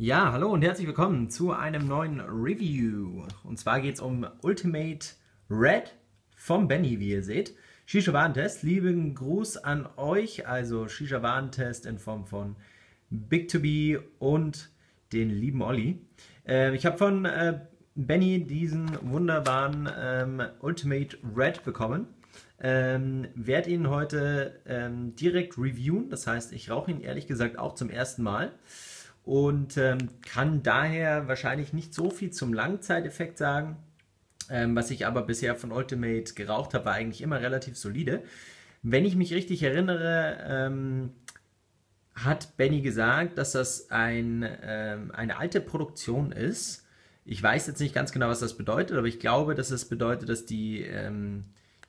Ja, hallo und herzlich willkommen zu einem neuen Review. Und zwar geht es um Ultimate Red vom Benny, wie ihr seht. Shisha Warentest, lieben Gruß an euch, also Shisha Warentest in Form von Big2B und den lieben Olli. Äh, ich habe von äh, Benny diesen wunderbaren ähm, Ultimate Red bekommen. Ähm, werde ihn heute ähm, direkt reviewen, das heißt, ich rauche ihn ehrlich gesagt auch zum ersten Mal und ähm, kann daher wahrscheinlich nicht so viel zum Langzeiteffekt sagen. Ähm, was ich aber bisher von Ultimate geraucht habe, war eigentlich immer relativ solide. Wenn ich mich richtig erinnere, ähm, hat Benny gesagt, dass das ein, ähm, eine alte Produktion ist. Ich weiß jetzt nicht ganz genau, was das bedeutet, aber ich glaube, dass das bedeutet, dass die, ähm,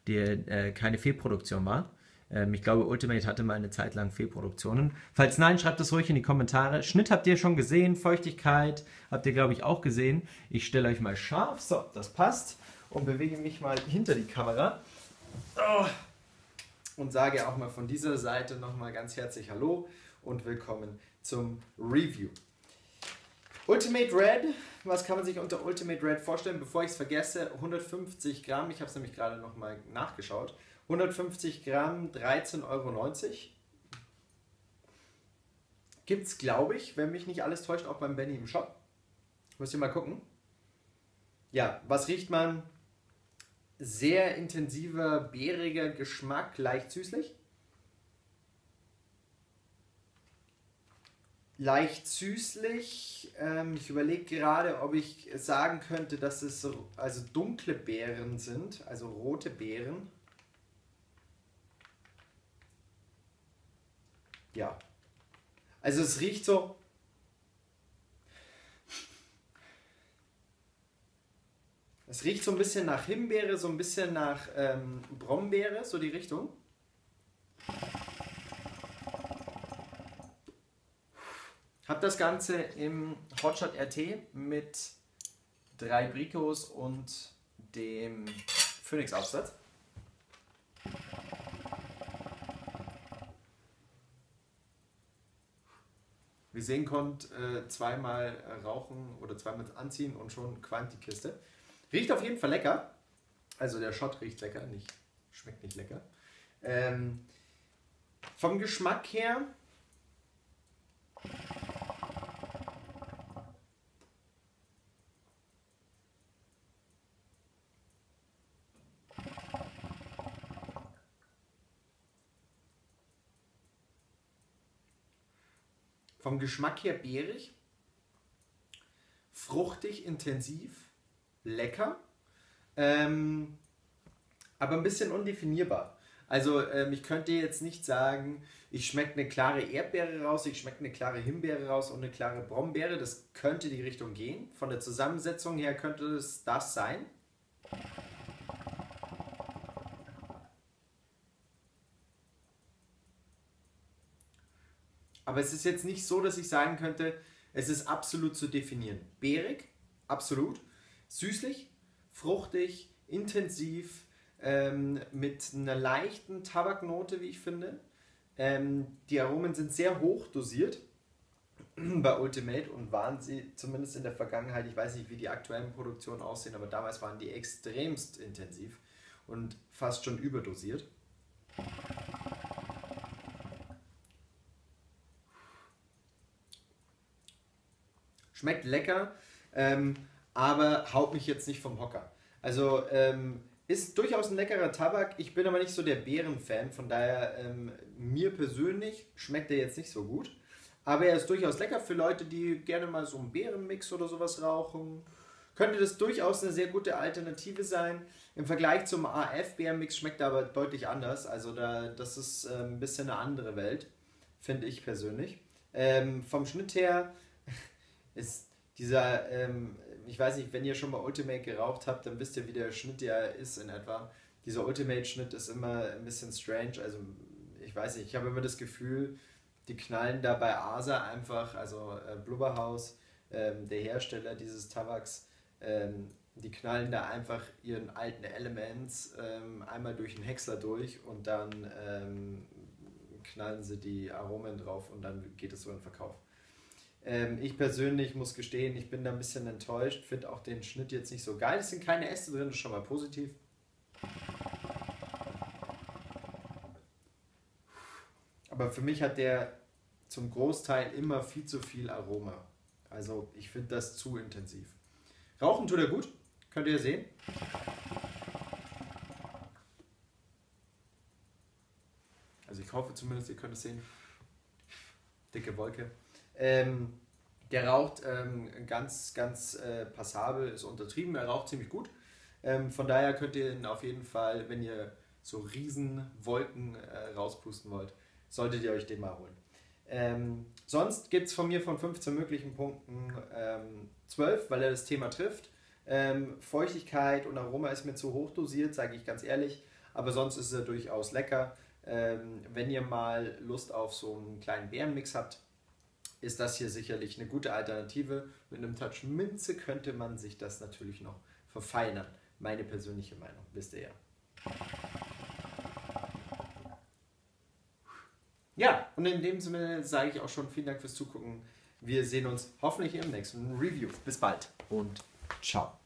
die äh, keine Fehlproduktion war. Ähm, ich glaube, Ultimate hatte mal eine Zeit lang Fehlproduktionen. Falls nein, schreibt es ruhig in die Kommentare. Schnitt habt ihr schon gesehen, Feuchtigkeit habt ihr, glaube ich, auch gesehen. Ich stelle euch mal scharf, so, das passt. Und bewege mich mal hinter die Kamera. Oh. Und sage auch mal von dieser Seite nochmal ganz herzlich Hallo und willkommen zum Review. Ultimate Red, was kann man sich unter Ultimate Red vorstellen? Bevor ich es vergesse, 150 Gramm, ich habe es nämlich gerade nochmal nachgeschaut, 150 Gramm, 13,90 Euro. Gibt es, glaube ich, wenn mich nicht alles täuscht, auch beim Benny im Shop. Müsst ihr mal gucken. Ja, was riecht man? Sehr intensiver, beeriger Geschmack, leicht süßlich. Leicht süßlich. Ähm, ich überlege gerade, ob ich sagen könnte, dass es so, also dunkle Beeren sind, also rote Beeren. Ja. Also es riecht so. Es riecht so ein bisschen nach Himbeere, so ein bisschen nach ähm, Brombeere, so die Richtung. Hab das Ganze im Hotshot RT mit drei Bricos und dem Phoenix-Aufsatz. Wie sehen konnt, äh, zweimal rauchen oder zweimal anziehen und schon qualmt die Kiste. Riecht auf jeden Fall lecker. Also der Shot riecht lecker, nicht, schmeckt nicht lecker. Ähm, vom Geschmack her Vom Geschmack her beerig, fruchtig, intensiv, lecker, ähm, aber ein bisschen undefinierbar. Also ähm, ich könnte jetzt nicht sagen, ich schmecke eine klare Erdbeere raus, ich schmecke eine klare Himbeere raus und eine klare Brombeere. Das könnte die Richtung gehen. Von der Zusammensetzung her könnte es das sein. Aber es ist jetzt nicht so, dass ich sagen könnte, es ist absolut zu definieren. Beerig, absolut. Süßlich, fruchtig, intensiv, ähm, mit einer leichten Tabaknote, wie ich finde. Ähm, die Aromen sind sehr hoch dosiert bei Ultimate und waren sie zumindest in der Vergangenheit, ich weiß nicht, wie die aktuellen Produktionen aussehen, aber damals waren die extremst intensiv und fast schon überdosiert. Schmeckt lecker, ähm, aber haut mich jetzt nicht vom Hocker. Also ähm, ist durchaus ein leckerer Tabak. Ich bin aber nicht so der Beeren-Fan, von daher ähm, mir persönlich schmeckt er jetzt nicht so gut. Aber er ist durchaus lecker für Leute, die gerne mal so einen Beerenmix oder sowas rauchen. Könnte das durchaus eine sehr gute Alternative sein. Im Vergleich zum AF-Beerenmix schmeckt er aber deutlich anders. Also da, das ist äh, ein bisschen eine andere Welt, finde ich persönlich. Ähm, vom Schnitt her ist dieser, ähm, ich weiß nicht, wenn ihr schon mal Ultimate geraucht habt, dann wisst ihr, wie der Schnitt ja ist in etwa. Dieser Ultimate-Schnitt ist immer ein bisschen strange. Also, ich weiß nicht, ich habe immer das Gefühl, die knallen da bei ASA einfach, also äh, Blubberhaus, ähm, der Hersteller dieses Tabaks, ähm, die knallen da einfach ihren alten Elements ähm, einmal durch den Häcksler durch und dann ähm, knallen sie die Aromen drauf und dann geht es so in den Verkauf. Ähm, ich persönlich muss gestehen, ich bin da ein bisschen enttäuscht, finde auch den Schnitt jetzt nicht so geil. Es sind keine Äste drin, das ist schon mal positiv. Aber für mich hat der zum Großteil immer viel zu viel Aroma. Also ich finde das zu intensiv. Rauchen tut er gut, könnt ihr sehen. Also ich hoffe zumindest, ihr könnt es sehen. Dicke Wolke. Ähm, der raucht ähm, ganz, ganz äh, passabel, ist untertrieben, er raucht ziemlich gut. Ähm, von daher könnt ihr ihn auf jeden Fall, wenn ihr so Riesenwolken äh, rauspusten wollt, solltet ihr euch den mal holen. Ähm, sonst gibt es von mir von 15 möglichen Punkten ähm, 12, weil er das Thema trifft. Ähm, Feuchtigkeit und Aroma ist mir zu hoch dosiert, sage ich ganz ehrlich. Aber sonst ist er durchaus lecker. Ähm, wenn ihr mal Lust auf so einen kleinen Bärenmix habt, ist das hier sicherlich eine gute Alternative. Mit einem Touch Minze könnte man sich das natürlich noch verfeinern. Meine persönliche Meinung, wisst ihr ja. Ja, und in dem Sinne sage ich auch schon vielen Dank fürs Zugucken. Wir sehen uns hoffentlich im nächsten Review. Bis bald und ciao.